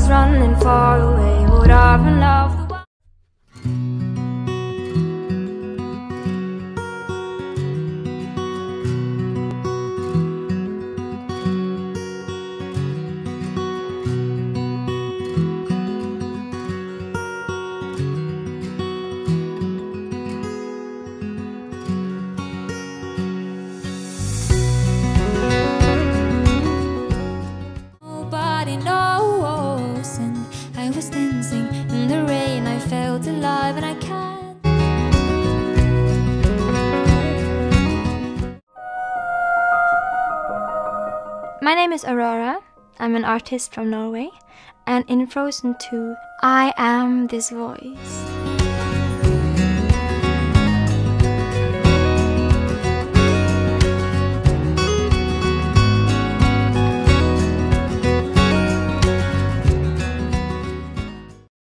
was running far away, would I run off the wall? Nobody knows, My name is Aurora. I'm an artist from Norway. And in Frozen 2, I am this voice.